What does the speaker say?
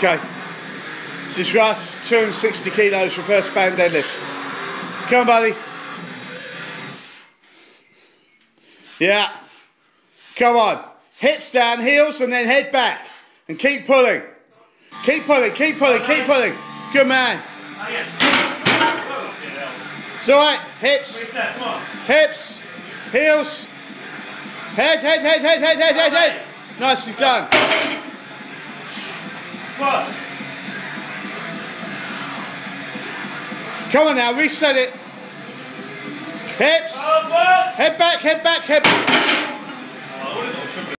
Okay. This is Russ, 260 kilos for first band deadlift. Come on, buddy. Yeah. Come on. Hips down, heels, and then head back. And keep pulling. Keep pulling, keep pulling, keep pulling. Good man. It's alright. Hips. Hips. Heels. Head, head, head, head, head, head, head, head. Nicely done. Come on now, reset it. Hips. Head back, head back, head back.